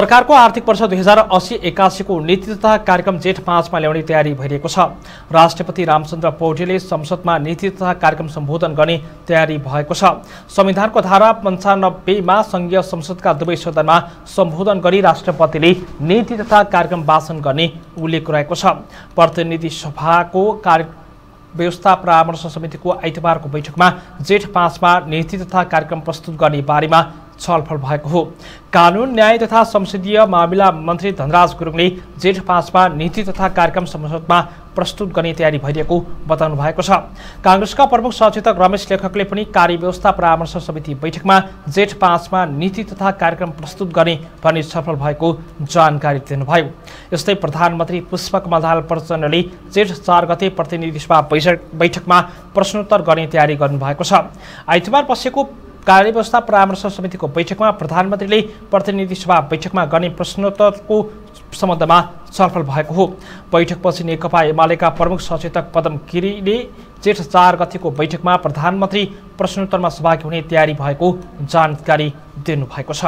सरकारको आर्थिक वर्ष दुई हजार अस्सी एकासीको नीति तथा कार्यक्रम जेठ पाँचमा ल्याउने तयारी भइरहेको छ। राष्ट्रपति रामचन्द्र पौडेलले संसदमा नीति तथा कार्यक्रम सम्बोधन गर्ने तयारी भएको छ। संविधानको धारा पन्चानब्बेमा सङ्घीय संसदका दुवै सदनमा सम्बोधन गरी राष्ट्रपतिले नीति तथा कार्यक्रम वाचन गर्ने उल्लेख रहेको छ। प्रतिनिधि सभाको कार्य व्यवस्था परामर्श समितिको आइतबारको बैठकमा जेठ पाँचमा नीति तथा कार्यक्रम प्रस्तुत गर्ने बारेमा छलफल भएको हो। कानुन न्याय तथा संसदीय मामिला मन्त्री धनराज गुरुङले जेठ पाँचमा नीति तथा कार्यक्रम संसदमा प्रस्तुत गर्ने तयारी भइरहेको बताउनु भएको छ। काङ्ग्रेसका प्रमुख सचेतक रमेश लेखकले पनि कार्यव्यवस्था परामर्श समिति बैठकमा जेठ पाँचमा नीति तथा कार्यक्रम प्रस्तुत गर्ने भनी सफल भएको जानकारी दिनुभयो। यस्तै प्रधानमन्त्री पुष्पकमल दाहाल प्रचण्डले जेठ चार गते प्रतिनिधि सभा बैठकमा प्रश्नोत्तर गर्ने तयारी गर्नुभएको छ। आइतबार बसेको कार्यव्यवस्था परामर्श समितिको बैठकमा प्रधानमन्त्रीले प्रतिनिधि सभा बैठकमा गर्ने प्रश्नोत्तरको सम्बन्धमा छलफल भएको हो। बैठकपछि नेकपा एमालेका प्रमुख सचेतक पदम गिरीले जेठ चार गतिको बैठकमा प्रधानमन्त्री प्रश्नोत्तरमा सहभागी हुने तयारी भएको जानकारी दिनुभएको छ।